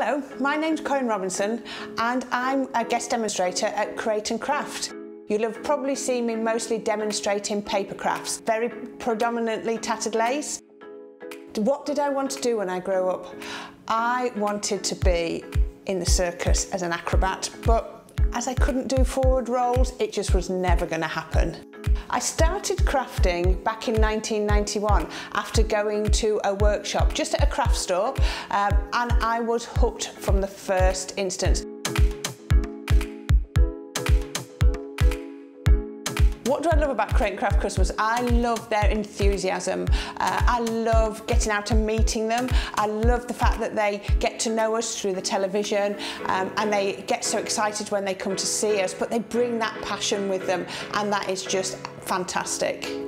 Hello, my name's Corinne Robinson and I'm a guest demonstrator at Create and Craft. You'll have probably seen me mostly demonstrating paper crafts, very predominantly tattered lace. What did I want to do when I grew up? I wanted to be in the circus as an acrobat, but as I couldn't do forward rolls, it just was never going to happen. I started crafting back in 1991 after going to a workshop just at a craft store um, and I was hooked from the first instance. What do I love about Create and Craft Customers? I love their enthusiasm. Uh, I love getting out and meeting them. I love the fact that they get to know us through the television um, and they get so excited when they come to see us, but they bring that passion with them and that is just fantastic.